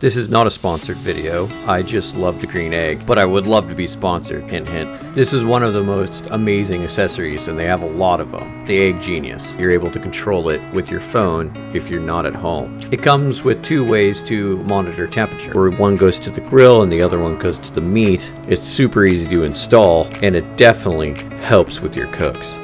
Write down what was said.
This is not a sponsored video. I just love the green egg, but I would love to be sponsored. Hint, hint. This is one of the most amazing accessories, and they have a lot of them. The Egg Genius. You're able to control it with your phone if you're not at home. It comes with two ways to monitor temperature, where one goes to the grill and the other one goes to the meat. It's super easy to install, and it definitely helps with your cooks.